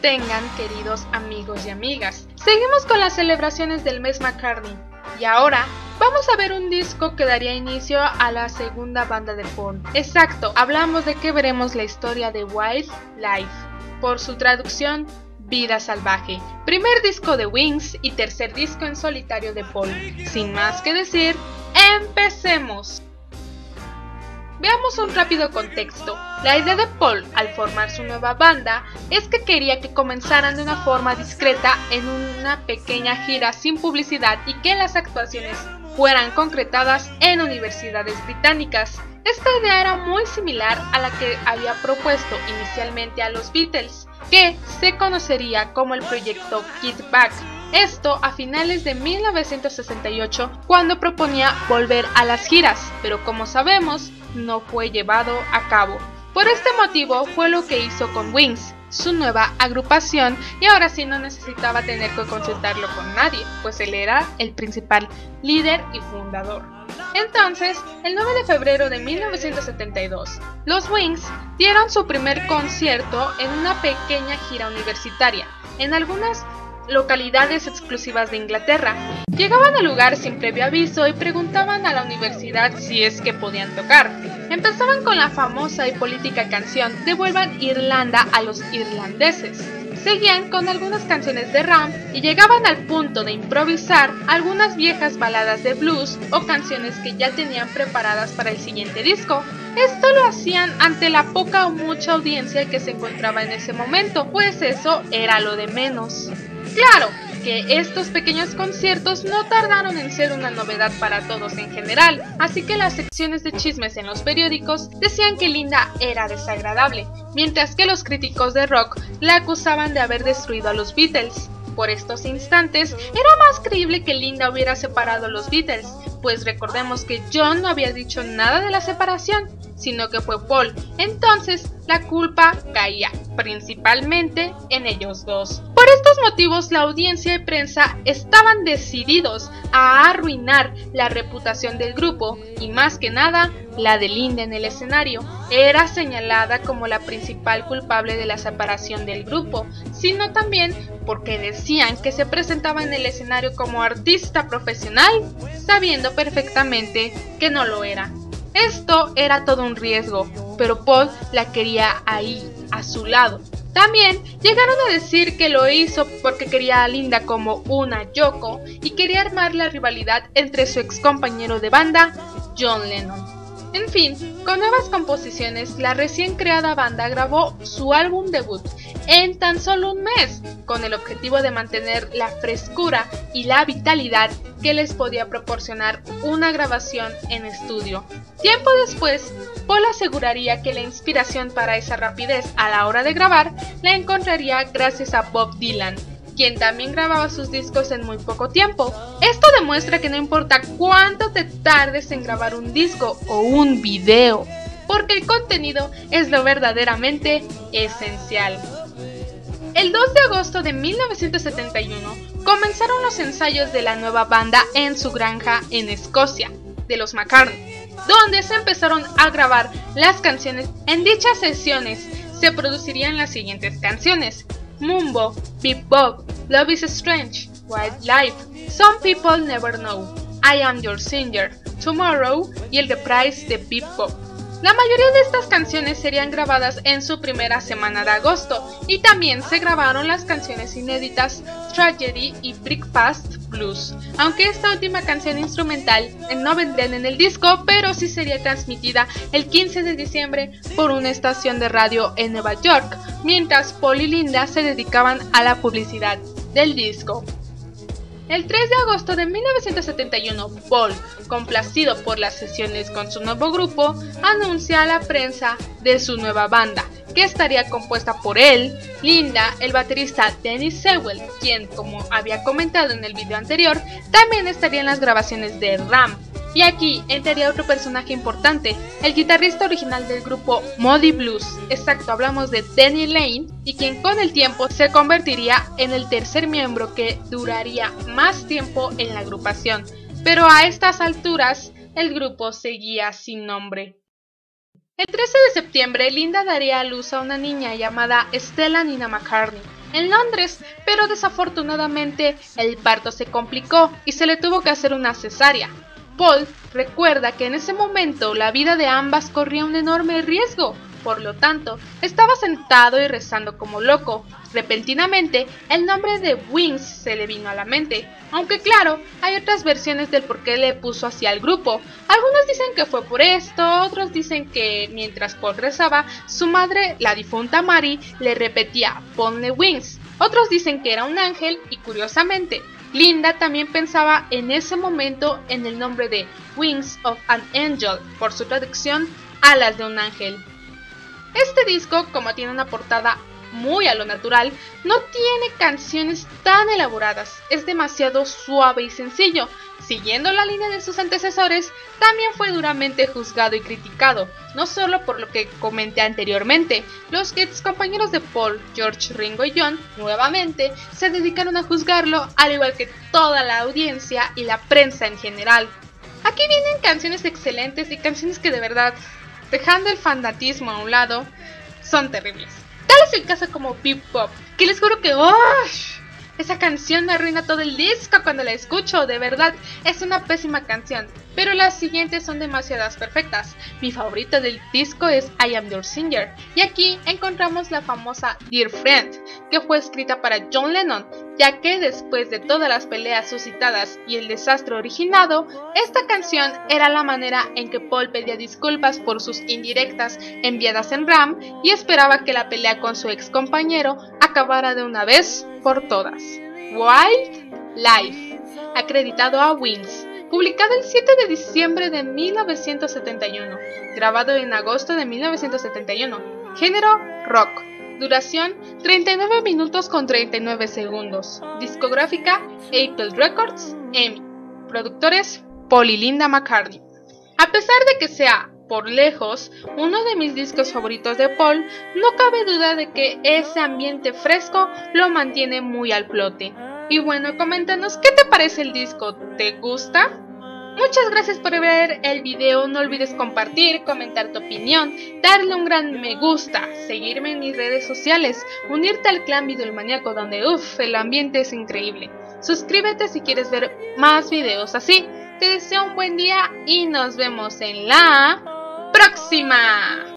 Tengan queridos amigos y amigas. Seguimos con las celebraciones del mes McCartney y ahora vamos a ver un disco que daría inicio a la segunda banda de Paul. Exacto, hablamos de que veremos la historia de Wild Life, por su traducción Vida Salvaje, primer disco de Wings y tercer disco en solitario de Paul. Sin más que decir, empecemos. Veamos un rápido contexto. La idea de Paul al formar su nueva banda es que quería que comenzaran de una forma discreta en una pequeña gira sin publicidad y que las actuaciones fueran concretadas en universidades británicas. Esta idea era muy similar a la que había propuesto inicialmente a los Beatles, que se conocería como el proyecto Kid Back. Esto a finales de 1968 cuando proponía volver a las giras, pero como sabemos, no fue llevado a cabo. Por este motivo fue lo que hizo con Wings, su nueva agrupación, y ahora sí no necesitaba tener que consultarlo con nadie, pues él era el principal líder y fundador. Entonces, el 9 de febrero de 1972, los Wings dieron su primer concierto en una pequeña gira universitaria, en algunas localidades exclusivas de Inglaterra. Llegaban al lugar sin previo aviso y preguntaban a la universidad si es que podían tocar. Empezaban con la famosa y política canción Devuelvan Irlanda a los irlandeses. Seguían con algunas canciones de Ram y llegaban al punto de improvisar algunas viejas baladas de blues o canciones que ya tenían preparadas para el siguiente disco. Esto lo hacían ante la poca o mucha audiencia que se encontraba en ese momento, pues eso era lo de menos. Claro que estos pequeños conciertos no tardaron en ser una novedad para todos en general, así que las secciones de chismes en los periódicos decían que Linda era desagradable, mientras que los críticos de rock la acusaban de haber destruido a los Beatles. Por estos instantes, era más creíble que Linda hubiera separado a los Beatles, pues recordemos que John no había dicho nada de la separación, sino que fue Paul. Entonces, la culpa caía principalmente en ellos dos. Por estos motivos, la audiencia y prensa estaban decididos a arruinar la reputación del grupo y más que nada la de Linda en el escenario. Era señalada como la principal culpable de la separación del grupo, sino también porque decían que se presentaba en el escenario como artista profesional, sabiendo perfectamente que no lo era. Esto era todo un riesgo, pero Paul la quería ahí, a su lado. También llegaron a decir que lo hizo porque quería a Linda como una Yoko y quería armar la rivalidad entre su ex compañero de banda, John Lennon. En fin, con nuevas composiciones, la recién creada banda grabó su álbum debut en tan solo un mes, con el objetivo de mantener la frescura y la vitalidad que les podía proporcionar una grabación en estudio. Tiempo después, Paul aseguraría que la inspiración para esa rapidez a la hora de grabar la encontraría gracias a Bob Dylan, quien también grababa sus discos en muy poco tiempo. Esto demuestra que no importa cuánto te tardes en grabar un disco o un video, porque el contenido es lo verdaderamente esencial. El 2 de agosto de 1971 comenzaron los ensayos de la nueva banda en su granja en Escocia, de los McCartney, donde se empezaron a grabar las canciones. En dichas sesiones se producirían las siguientes canciones: Mumbo, Beep Bob, Love is Strange, Wildlife, Some People Never Know, I Am Your Singer, Tomorrow y el The Price de Beep Bob. La mayoría de estas canciones serían grabadas en su primera semana de agosto y también se grabaron las canciones inéditas Tragedy y Breakfast Blues, aunque esta última canción instrumental no vendrían en el disco, pero sí sería transmitida el 15 de diciembre por una estación de radio en Nueva York, mientras Paul y Linda se dedicaban a la publicidad del disco. El 3 de agosto de 1971, Paul, complacido por las sesiones con su nuevo grupo, anuncia a la prensa de su nueva banda, que estaría compuesta por él, Linda, el baterista Dennis Sewell, quien, como había comentado en el video anterior, también estaría en las grabaciones de Ram, y aquí entraría otro personaje importante, el guitarrista original del grupo Muddy Blues. Exacto, hablamos de Danny Lane, y quien con el tiempo se convertiría en el tercer miembro que duraría más tiempo en la agrupación. Pero a estas alturas, el grupo seguía sin nombre. El 13 de septiembre, Linda daría a luz a una niña llamada Stella Nina McCartney en Londres, pero desafortunadamente el parto se complicó y se le tuvo que hacer una cesárea. Paul recuerda que en ese momento la vida de ambas corría un enorme riesgo, por lo tanto, estaba sentado y rezando como loco. Repentinamente, el nombre de Wings se le vino a la mente, aunque claro, hay otras versiones del por qué le puso así al grupo. Algunos dicen que fue por esto, otros dicen que mientras Paul rezaba, su madre, la difunta Mary, le repetía, ponle Wings. Otros dicen que era un ángel y curiosamente, Linda también pensaba en ese momento en el nombre de Wings of an Angel, por su traducción, alas de un ángel. Este disco, como tiene una portada muy a lo natural, no tiene canciones tan elaboradas, es demasiado suave y sencillo. Siguiendo la línea de sus antecesores, también fue duramente juzgado y criticado, no solo por lo que comenté anteriormente, los ex compañeros de Paul, George, Ringo y John, nuevamente, se dedicaron a juzgarlo, al igual que toda la audiencia y la prensa en general. Aquí vienen canciones excelentes y canciones que de verdad dejando el fanatismo a un lado, son terribles. El caso como Pop, que les juro que ¡oh! Esa canción me arruina todo el disco cuando la escucho, de verdad, es una pésima canción, pero las siguientes son demasiadas perfectas. Mi favorita del disco es I Am Your Singer, y aquí encontramos la famosa Dear Friend, que fue escrita para John Lennon, ya que después de todas las peleas suscitadas y el desastre originado, esta canción era la manera en que Paul pedía disculpas por sus indirectas enviadas en RAM y esperaba que la pelea con su ex compañero acabara de una vez por todas. Wild Life, acreditado a Wings, publicado el 7 de diciembre de 1971, grabado en agosto de 1971, género rock. Duración 39 minutos con 39 segundos. Discográfica Apple Records, EMI. Productores Paul y Linda McCartney. A pesar de que sea, por lejos, uno de mis discos favoritos de Paul, no cabe duda de que ese ambiente fresco lo mantiene muy al flote. Y bueno, coméntanos, ¿qué te parece el disco? ¿Te gusta? Muchas gracias por ver el video, no olvides compartir, comentar tu opinión, darle un gran me gusta, seguirme en mis redes sociales, unirte al clan Videomaníaco donde uff, el ambiente es increíble. Suscríbete si quieres ver más videos así. Te deseo un buen día y nos vemos en la próxima.